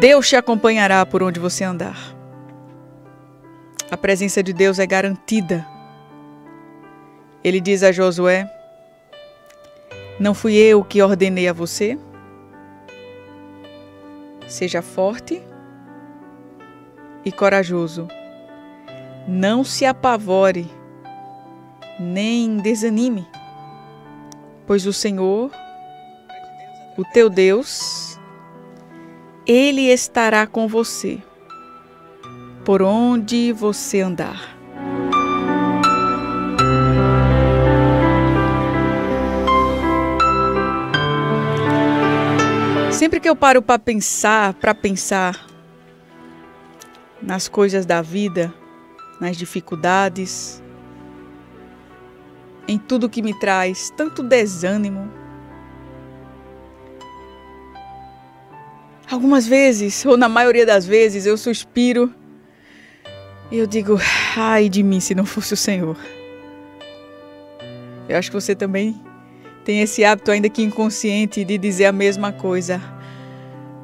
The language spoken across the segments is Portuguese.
Deus te acompanhará por onde você andar. A presença de Deus é garantida. Ele diz a Josué: Não fui eu que ordenei a você? Seja forte e corajoso. Não se apavore, nem desanime, pois o Senhor, o teu Deus, Ele estará com você por onde você andar. Sempre que eu paro para pensar, para pensar nas coisas da vida, nas dificuldades, em tudo que me traz tanto desânimo. Algumas vezes, ou na maioria das vezes, eu suspiro e eu digo, ai de mim se não fosse o Senhor. Eu acho que você também tem esse hábito, ainda que inconsciente, de dizer a mesma coisa.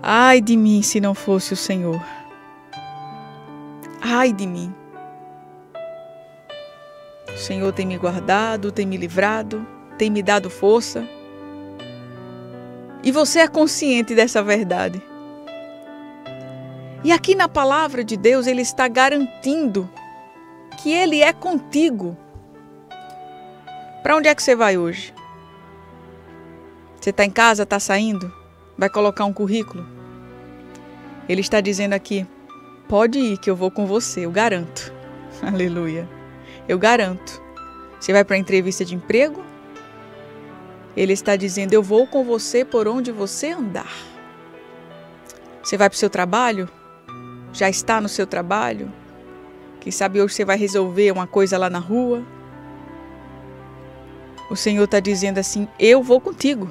Ai de mim se não fosse o Senhor. Ai de mim. O Senhor tem me guardado, tem me livrado, tem me dado força. E você é consciente dessa verdade. E aqui na palavra de Deus, ele está garantindo que ele é contigo. Para onde é que você vai hoje? Você está em casa, está saindo? Vai colocar um currículo? Ele está dizendo aqui: Pode ir, que eu vou com você, eu garanto. Aleluia. Eu garanto. Você vai para a entrevista de emprego? Ele está dizendo: Eu vou com você por onde você andar. Você vai para o seu trabalho? Já está no seu trabalho? Quem sabe hoje você vai resolver uma coisa lá na rua? O Senhor está dizendo assim: Eu vou contigo.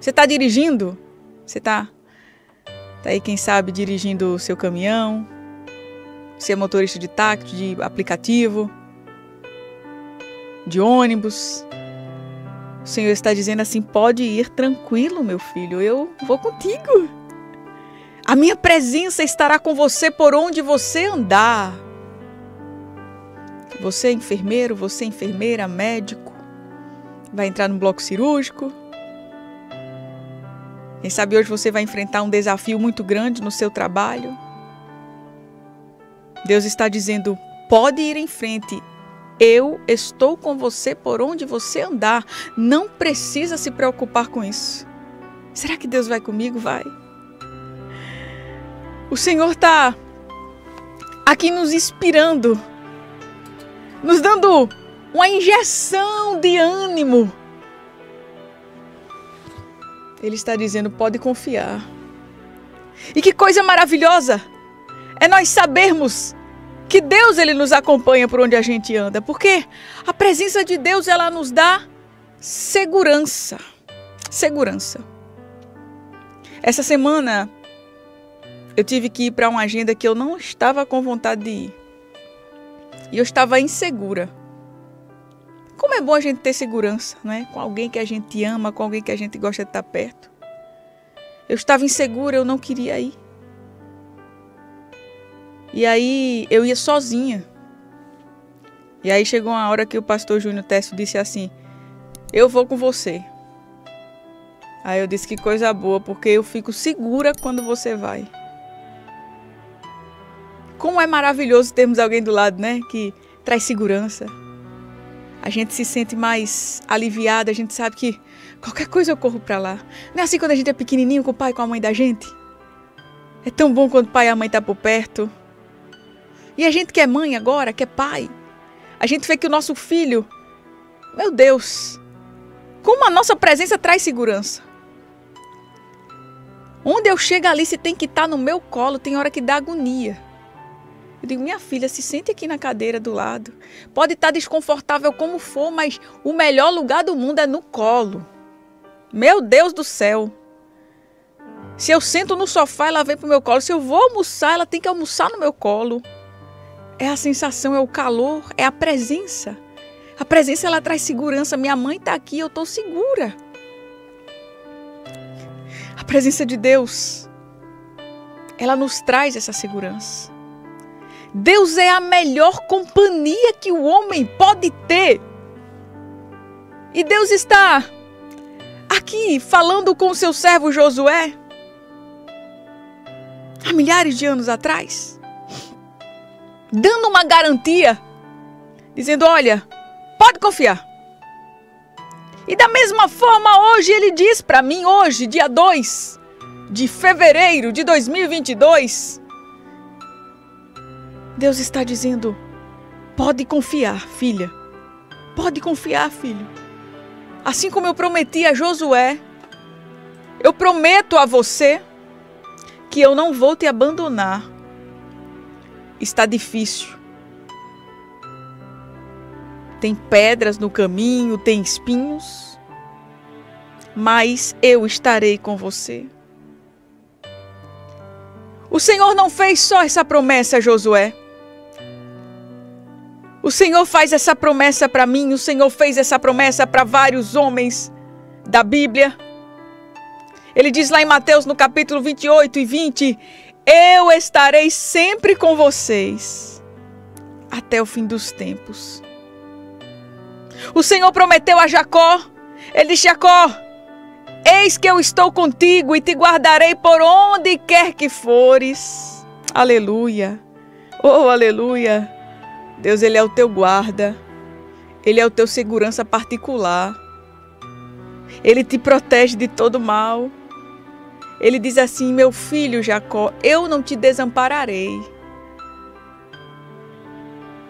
Você está dirigindo? Você está Tá aí, quem sabe, dirigindo o seu caminhão, ser motorista de táxi, de aplicativo, de ônibus. O Senhor está dizendo assim: pode ir tranquilo, meu filho, eu vou contigo. A minha presença estará com você por onde você andar. Você é enfermeiro, você é enfermeira, médico, vai entrar no bloco cirúrgico, quem sabe hoje você vai enfrentar um desafio muito grande no seu trabalho. Deus está dizendo: pode ir em frente. Eu estou com você por onde você andar. Não precisa se preocupar com isso. Será que Deus vai comigo? Vai. O Senhor está aqui nos inspirando, nos dando uma injeção de ânimo ele está dizendo: pode confiar. E que coisa maravilhosa é nós sabermos que Deus ele nos acompanha por onde a gente anda, porque a presença de Deus ela nos dá segurança. Segurança. Essa semana eu tive que ir para uma agenda que eu não estava com vontade de ir. E eu estava insegura. Como é bom a gente ter segurança, né? Com alguém que a gente ama, com alguém que a gente gosta de estar perto. Eu estava insegura, eu não queria ir. E aí eu ia sozinha. E aí chegou uma hora que o pastor Júnior Tessio disse assim: Eu vou com você. Aí eu disse que coisa boa, porque eu fico segura quando você vai. Como é maravilhoso termos alguém do lado, né? Que traz segurança a gente se sente mais aliviada, a gente sabe que qualquer coisa eu corro para lá. Não é assim quando a gente é pequenininho com o pai com a mãe da gente? É tão bom quando o pai e a mãe tá por perto. E a gente que é mãe agora, que é pai, a gente vê que o nosso filho, meu Deus, como a nossa presença traz segurança. Onde eu chego ali, se tem que estar tá no meu colo, tem hora que dá agonia. Eu digo, minha filha, se sente aqui na cadeira do lado. Pode estar desconfortável como for, mas o melhor lugar do mundo é no colo. Meu Deus do céu. Se eu sento no sofá, ela vem pro meu colo. Se eu vou almoçar, ela tem que almoçar no meu colo. É a sensação, é o calor, é a presença. A presença ela traz segurança. Minha mãe está aqui, eu estou segura. presença de Deus, ela nos traz essa segurança. Deus é a melhor companhia que o homem pode ter. E Deus está aqui falando com o seu servo Josué há milhares de anos atrás, dando uma garantia, dizendo: Olha, pode confiar. E da mesma forma, hoje ele diz para mim, hoje, dia 2 de fevereiro de 2022, Deus está dizendo: pode confiar, filha. Pode confiar, filho. Assim como eu prometi a Josué, eu prometo a você que eu não vou te abandonar. Está difícil. Tem pedras no caminho, tem espinhos, mas eu estarei com você. O Senhor não fez só essa promessa a Josué. O Senhor faz essa promessa para mim, o Senhor fez essa promessa para vários homens da Bíblia. Ele diz lá em Mateus, no capítulo 28 e 20: Eu estarei sempre com vocês até o fim dos tempos. O Senhor prometeu a Jacó, ele disse: Jacó, eis que eu estou contigo e te guardarei por onde quer que fores. Aleluia. Oh, aleluia. Deus, Ele é o teu guarda, Ele é o teu segurança particular, Ele te protege de todo mal. Ele diz assim: Meu filho Jacó, eu não te desampararei.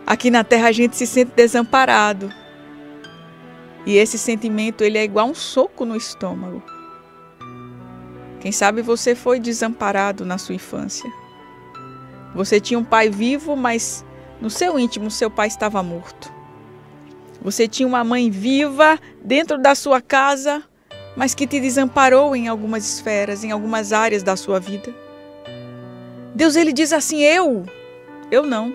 Aqui na terra a gente se sente desamparado. E esse sentimento ele é igual um soco no estômago. Quem sabe você foi desamparado na sua infância. Você tinha um pai vivo, mas no seu íntimo, seu pai estava morto. Você tinha uma mãe viva dentro da sua casa, mas que te desamparou em algumas esferas, em algumas áreas da sua vida. Deus ele diz assim: "Eu, eu não.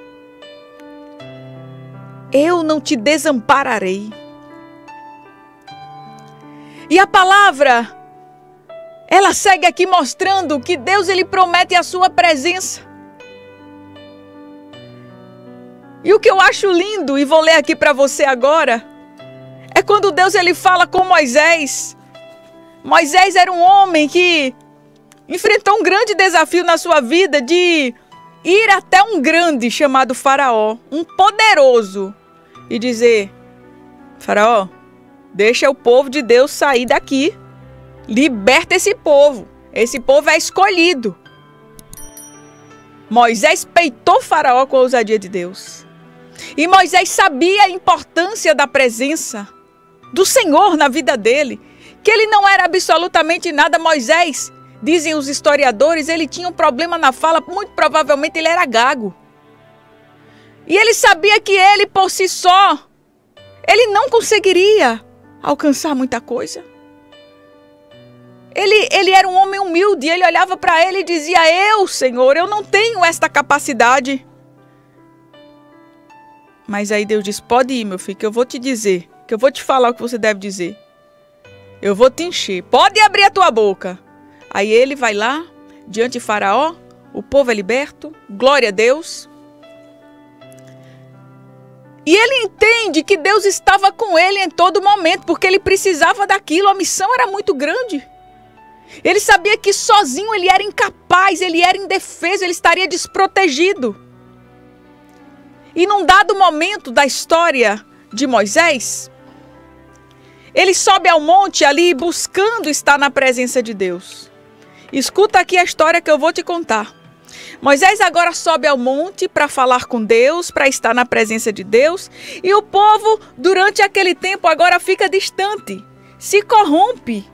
Eu não te desampararei." E a palavra ela segue aqui mostrando que Deus ele promete a sua presença. E o que eu acho lindo, e vou ler aqui para você agora, é quando Deus ele fala com Moisés. Moisés era um homem que enfrentou um grande desafio na sua vida de ir até um grande chamado Faraó, um poderoso, e dizer: Faraó, deixa o povo de Deus sair daqui. Liberta esse povo. Esse povo é escolhido. Moisés peitou Faraó com a ousadia de Deus. E Moisés sabia a importância da presença do Senhor na vida dele, que ele não era absolutamente nada. Moisés, dizem os historiadores, ele tinha um problema na fala, muito provavelmente ele era gago. E ele sabia que ele por si só, ele não conseguiria alcançar muita coisa. Ele, ele era um homem humilde, ele olhava para ele e dizia: Eu, Senhor, eu não tenho esta capacidade. Mas aí Deus diz: Pode ir, meu filho, que eu vou te dizer, que eu vou te falar o que você deve dizer. Eu vou te encher. Pode abrir a tua boca. Aí ele vai lá, diante de Faraó, o povo é liberto, glória a Deus. E ele entende que Deus estava com ele em todo momento, porque ele precisava daquilo, a missão era muito grande. Ele sabia que sozinho ele era incapaz, ele era indefeso, ele estaria desprotegido. E num dado momento da história de Moisés, ele sobe ao monte ali buscando estar na presença de Deus. Escuta aqui a história que eu vou te contar. Moisés agora sobe ao monte para falar com Deus, para estar na presença de Deus, e o povo, durante aquele tempo, agora fica distante, se corrompe.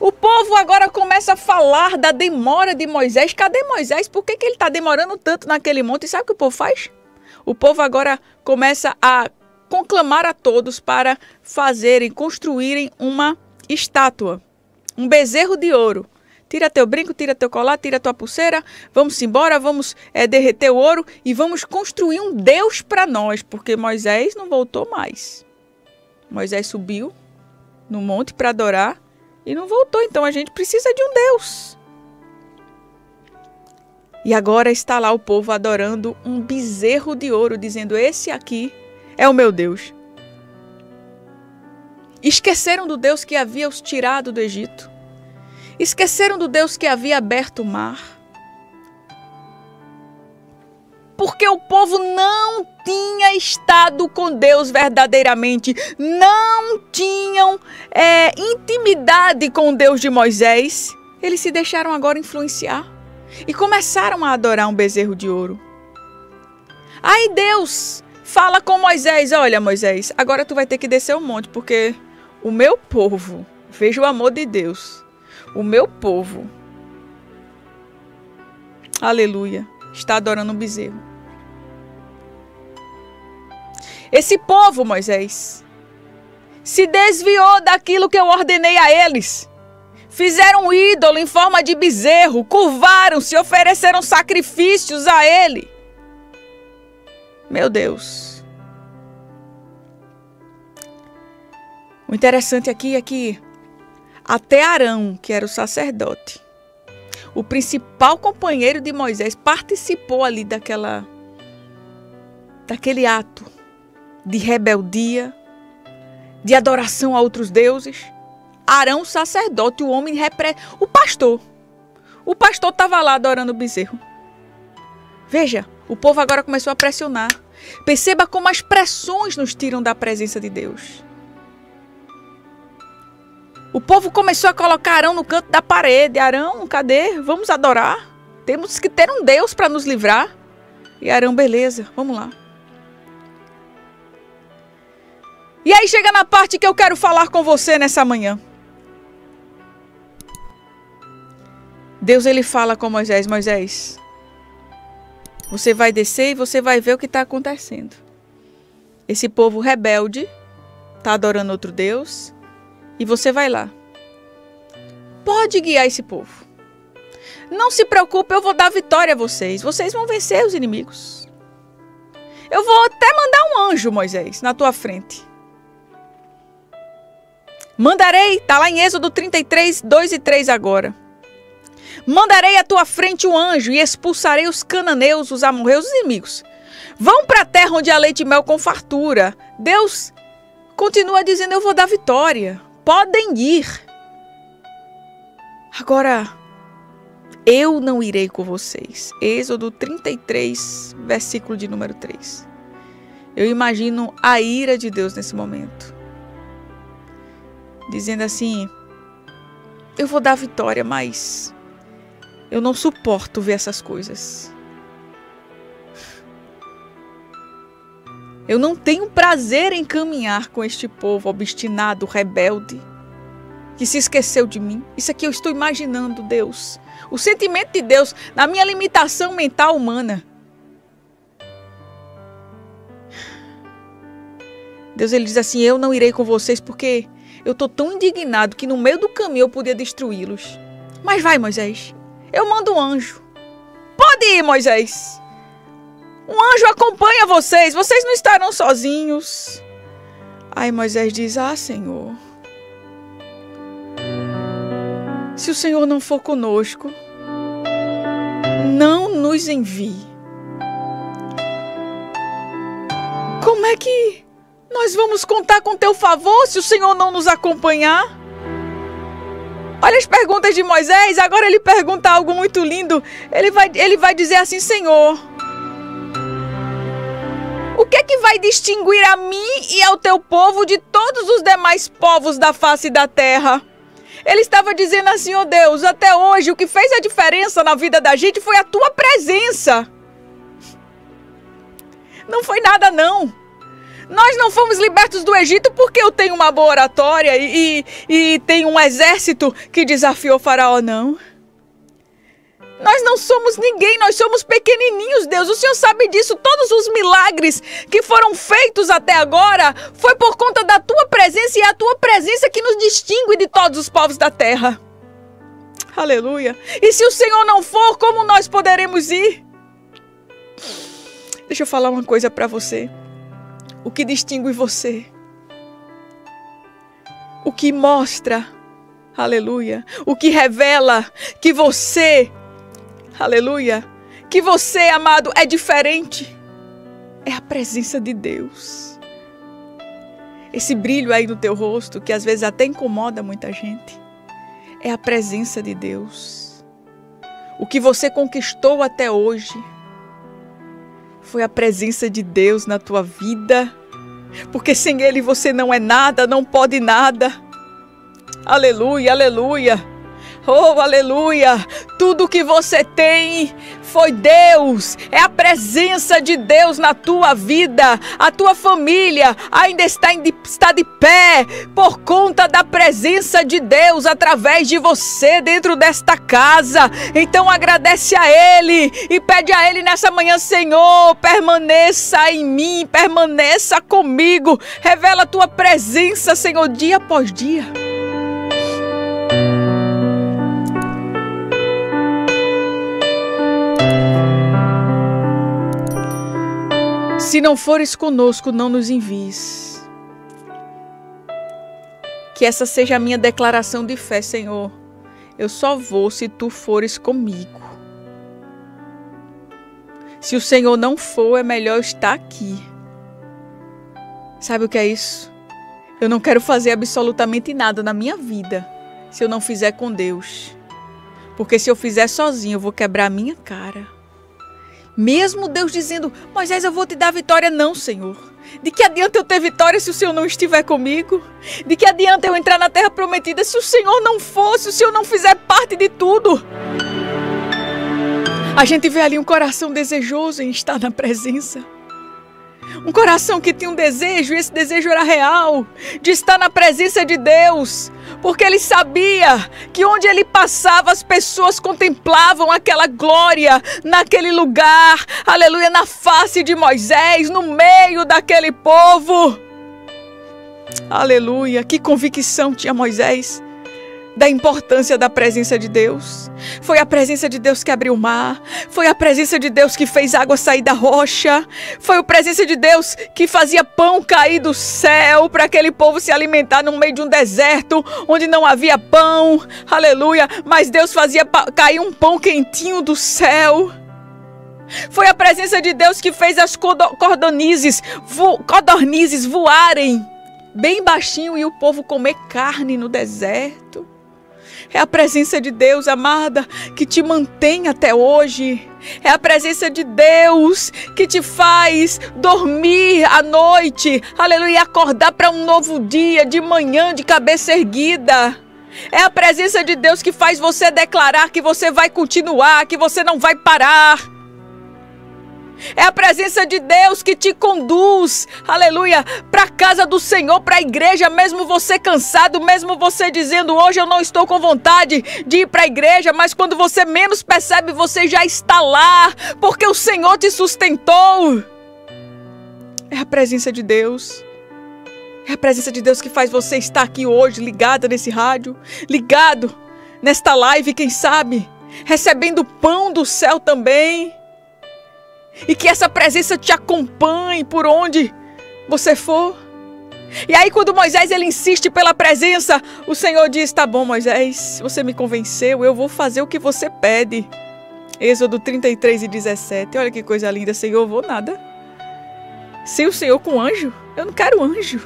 O povo agora começa a falar da demora de Moisés. Cadê Moisés? Por que, que ele está demorando tanto naquele monte? E sabe o que o povo faz? O povo agora começa a conclamar a todos para fazerem, construírem uma estátua, um bezerro de ouro. Tira teu brinco, tira teu colar, tira tua pulseira, vamos embora, vamos é, derreter o ouro e vamos construir um Deus para nós, porque Moisés não voltou mais. Moisés subiu no monte para adorar E não voltou, então a gente precisa de um Deus. E agora está lá o povo adorando um bezerro de ouro, dizendo: Esse aqui é o meu Deus. Esqueceram do Deus que havia os tirado do Egito. Esqueceram do Deus que havia aberto o mar. Porque o povo não tinha estado com Deus verdadeiramente, não tinham é, intimidade com o Deus de Moisés. Eles se deixaram agora influenciar e começaram a adorar um bezerro de ouro. Aí Deus fala com Moisés: Olha, Moisés, agora tu vai ter que descer o monte, porque o meu povo, veja o amor de Deus, o meu povo, aleluia, está adorando um bezerro. Esse povo, Moisés, se desviou daquilo que eu ordenei a eles. Fizeram um ídolo em forma de bezerro, curvaram-se, ofereceram sacrifícios a ele. Meu Deus. O interessante aqui é que até Arão, que era o sacerdote, o principal companheiro de Moisés, participou ali daquela daquele ato de rebeldia, de adoração a outros deuses. Arão, sacerdote, o homem repre... o pastor. O pastor estava lá adorando o bezerro. Veja, o povo agora começou a pressionar. Perceba como as pressões nos tiram da presença de Deus. O povo começou a colocar Arão no canto da parede. Arão, cadê? Vamos adorar. Temos que ter um Deus para nos livrar. E Arão, beleza, vamos lá. E aí chega na parte que eu quero falar com você nessa manhã. Deus ele fala com Moisés, Moisés, você vai descer e você vai ver o que está acontecendo. Esse povo rebelde está adorando outro Deus, e você vai lá. Pode guiar esse povo. Não se preocupe, eu vou dar vitória a vocês. Vocês vão vencer os inimigos. Eu vou até mandar um anjo, Moisés, na tua frente. Mandarei, está lá em Êxodo 33, 2 e 3 agora. Mandarei à tua frente um anjo e expulsarei os cananeus, os amorreus, os inimigos. Vão para a terra onde há leite e mel com fartura. Deus continua dizendo: Eu vou dar vitória podem ir. Agora, eu não irei com vocês. Êxodo 33, versículo de número 3. Eu imagino a ira de Deus nesse momento. Dizendo assim: Eu vou dar vitória, mas eu não suporto ver essas coisas. Eu não tenho prazer em caminhar com este povo obstinado, rebelde, que se esqueceu de mim. Isso aqui eu estou imaginando, Deus. O sentimento de Deus na minha limitação mental humana. Deus ele diz assim: Eu não irei com vocês porque eu estou tão indignado que no meio do caminho eu podia destruí-los. Mas vai, Moisés. Eu mando um anjo. Pode ir, Moisés. Um anjo acompanha vocês, vocês não estarão sozinhos. Aí Moisés diz: Ah, Senhor, se o Senhor não for conosco, não nos envie. Como é que nós vamos contar com teu favor se o Senhor não nos acompanhar? Olha as perguntas de Moisés, agora ele pergunta algo muito lindo. Ele vai, ele vai dizer assim: Senhor, o que é que vai distinguir a mim e ao teu povo de todos os demais povos da face da terra? Ele estava dizendo assim, oh Deus, até hoje o que fez a diferença na vida da gente foi a tua presença. Não foi nada, não. Nós não fomos libertos do Egito porque eu tenho uma boa oratória e, e, e tenho um exército que desafiou Faraó, não. Nós não somos ninguém, nós somos pequenininhos, Deus. O Senhor sabe disso. Todos os milagres que foram feitos até agora foi por conta da tua presença e é a tua presença que nos distingue de todos os povos da terra. Aleluia. E se o Senhor não for, como nós poderemos ir? Deixa eu falar uma coisa para você. O que distingue você? O que mostra Aleluia. O que revela que você, aleluia, que você, amado, é diferente é a presença de Deus. Esse brilho aí no teu rosto, que às vezes até incomoda muita gente, é a presença de Deus. O que você conquistou até hoje foi a presença de Deus na tua vida. Porque sem Ele você não é nada, não pode nada. Aleluia, aleluia. Oh, aleluia! Tudo que você tem foi Deus, é a presença de Deus na tua vida. A tua família ainda está, está de pé por conta da presença de Deus através de você dentro desta casa. Então agradece a Ele e pede a Ele nessa manhã, Senhor, permaneça em mim, permaneça comigo. Revela a tua presença, Senhor, dia após dia. Se não fores conosco, não nos envies. Que essa seja a minha declaração de fé, Senhor. Eu só vou se tu fores comigo. Se o Senhor não for, é melhor estar aqui. Sabe o que é isso? Eu não quero fazer absolutamente nada na minha vida se eu não fizer com Deus. Porque se eu fizer sozinho, eu vou quebrar a minha cara. Mesmo Deus dizendo, Moisés, eu vou te dar vitória, não, Senhor. De que adianta eu ter vitória se o Senhor não estiver comigo? De que adianta eu entrar na terra prometida se o Senhor não for, se o Senhor não fizer parte de tudo? A gente vê ali um coração desejoso em estar na presença. Um coração que tinha um desejo, e esse desejo era real, de estar na presença de Deus, porque ele sabia que onde ele passava as pessoas contemplavam aquela glória naquele lugar, aleluia, na face de Moisés, no meio daquele povo. Aleluia, que convicção tinha Moisés da importância da presença de Deus. Foi a presença de Deus que abriu o mar. Foi a presença de Deus que fez água sair da rocha. Foi a presença de Deus que fazia pão cair do céu para aquele povo se alimentar no meio de um deserto onde não havia pão. Aleluia! Mas Deus fazia cair um pão quentinho do céu. Foi a presença de Deus que fez as codornizes, vo, codornizes voarem bem baixinho e o povo comer carne no deserto. É a presença de Deus, amada, que te mantém até hoje. É a presença de Deus que te faz dormir à noite, aleluia, acordar para um novo dia, de manhã, de cabeça erguida. É a presença de Deus que faz você declarar que você vai continuar, que você não vai parar. É a presença de Deus que te conduz, aleluia, para a casa do Senhor, para a igreja, mesmo você cansado, mesmo você dizendo hoje eu não estou com vontade de ir para a igreja, mas quando você menos percebe, você já está lá, porque o Senhor te sustentou. É a presença de Deus. É a presença de Deus que faz você estar aqui hoje, ligada nesse rádio, ligado nesta live, quem sabe, recebendo o pão do céu também. E que essa presença te acompanhe por onde você for. E aí quando Moisés ele insiste pela presença, o Senhor diz: "Tá bom, Moisés, você me convenceu, eu vou fazer o que você pede." Êxodo 33 e 17. Olha que coisa linda, Senhor, eu vou nada. Sem o Senhor com anjo, eu não quero anjo.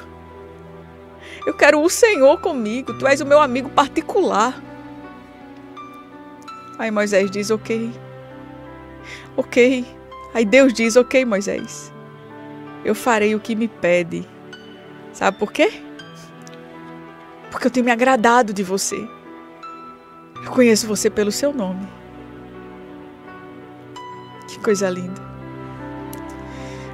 Eu quero o Senhor comigo. Tu és o meu amigo particular. Aí Moisés diz: Ok. Ok. Aí Deus diz: Ok, Moisés, eu farei o que me pede. Sabe por quê? Porque eu tenho me agradado de você. Eu conheço você pelo seu nome. Que coisa linda.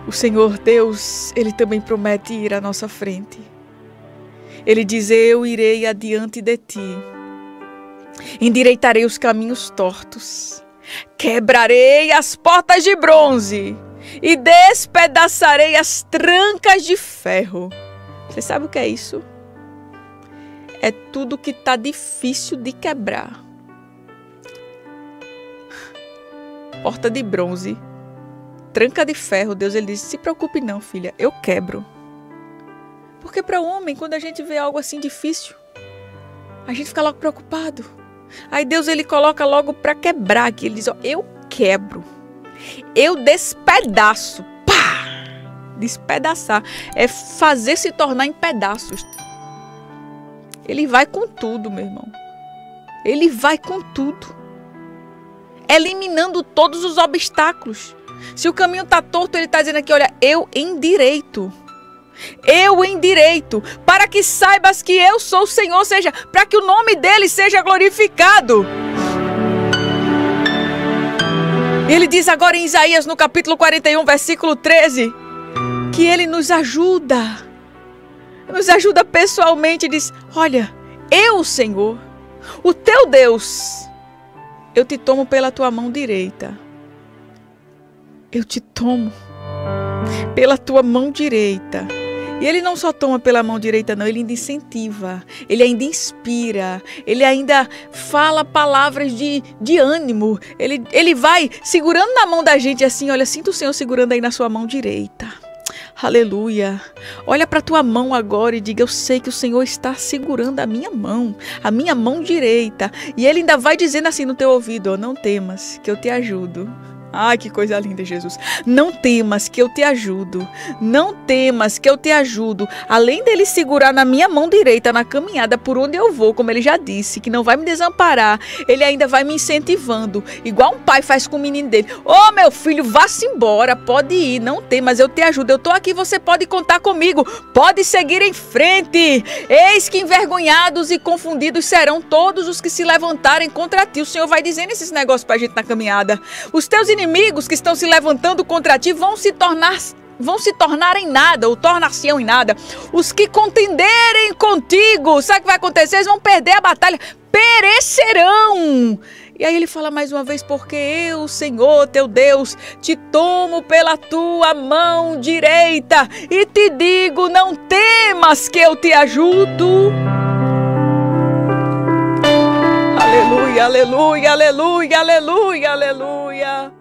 O Senhor Deus, Ele também promete ir à nossa frente. Ele diz: Eu irei adiante de ti, endireitarei os caminhos tortos. Quebrarei as portas de bronze e despedaçarei as trancas de ferro. Você sabe o que é isso? É tudo que está difícil de quebrar. Porta de bronze, tranca de ferro. Deus ele diz: se preocupe não, filha, eu quebro. Porque para o homem, quando a gente vê algo assim difícil, A gente fica logo preocupado. Aí Deus ele coloca logo para quebrar aqui. Ele diz: ó, eu quebro, eu despedaço, pá, despedaçar é fazer se tornar em pedaços. Ele vai com tudo, meu irmão. Ele vai com tudo, eliminando todos os obstáculos. Se o caminho está torto, ele está dizendo aqui: olha, eu endireito. Eu endireito, para que saibas que eu sou o Senhor, ou seja, para que o nome dele seja glorificado. Ele diz agora em Isaías, no capítulo 41, versículo 13, que ele nos ajuda, nos ajuda pessoalmente. Diz: Olha, eu, Senhor, o teu Deus, eu te tomo pela tua mão direita. Eu te tomo pela tua mão direita. E ele não só toma pela mão direita, não, ele ainda incentiva, ele ainda inspira, ele ainda fala palavras de, de ânimo. Ele, ele vai segurando na mão da gente assim: olha, sinta o Senhor segurando aí na sua mão direita. Aleluia. Olha para tua mão agora e diga: Eu sei que o Senhor está segurando a minha mão, a minha mão direita. E ele ainda vai dizendo assim no teu ouvido: oh, Não temas, que eu te ajudo. Ai, que coisa linda, Jesus. Não temas que eu te ajudo. Não temas que eu te ajudo. Além dele segurar na minha mão direita na caminhada por onde eu vou, como ele já disse, que não vai me desamparar, ele ainda vai me incentivando, igual um pai faz com o menino dele. Ô, oh, meu filho, vá-se embora, pode ir, não temas, eu te ajudo. Eu tô aqui, você pode contar comigo. Pode seguir em frente. Eis que envergonhados e confundidos serão todos os que se levantarem contra ti. O Senhor vai dizendo esses negócios pra gente na caminhada. Os teus inimigos inimigos que estão se levantando contra ti vão se tornar vão se tornar em nada, ou tornar-se em nada. Os que contenderem contigo, sabe o que vai acontecer? Eles vão perder a batalha, perecerão. E aí ele fala mais uma vez: Porque eu, Senhor teu Deus, te tomo pela tua mão direita e te digo: Não temas que eu te ajudo. Aleluia, aleluia, aleluia, aleluia, aleluia.